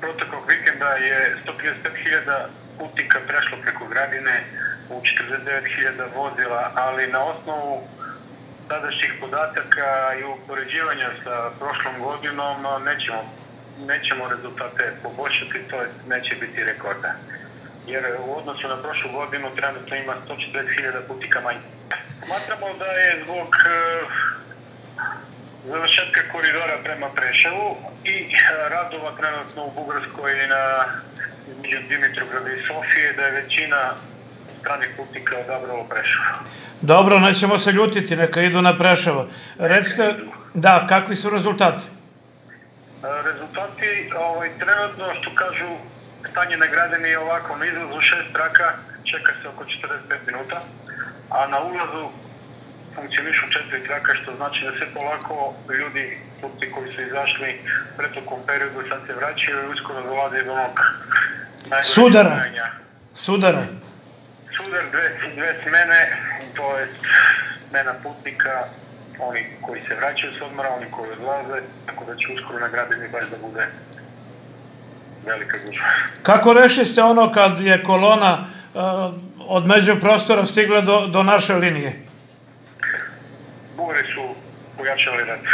proteklog vikenda je 135.000 putnika prešlo preko gradine u 49.000 vozila, ali na osnovu sadašnjih podataka i upoređivanja sa prošlom godinom nećemo, nećemo rezultate poboljšati, to neće biti rekorda. Jer u odnosu na prošlu godinu trenutno ima 140.000 putnika manje. Smatramo da je zbog završetka koridora prema Preševu i e, radova trenutno u Bugarskoj na između Dimitrograda i Sofije, da je većina stranih putnika odabralo Preševo. Dobro, nećemo se ljutiti, neka idu na Preševo. Recite, da, kakvi su rezultati? E, Rezultati, ovaj, trenutno što kažu, stanje na gradini je ovako, na izlazu šest traka čeka se oko 45 minuta, a na ulazu funkcionišu četiri traka, što znači da sve polako ljudi, putci koji su izašli pretokom periodu sad se vraćaju i uskoro dolaze do onog Sudara. Sudare, Sudar dve, dve smene, to je smena putnika, oni koji se vraćaju s odmora, oni koji odlaze, tako da će uskoro na gradini baš da bude velika gužva. kako rešiste ono kad je kolona uh, od međuprostora stigla do, do naše linije? pure su Pugaccio Velenza.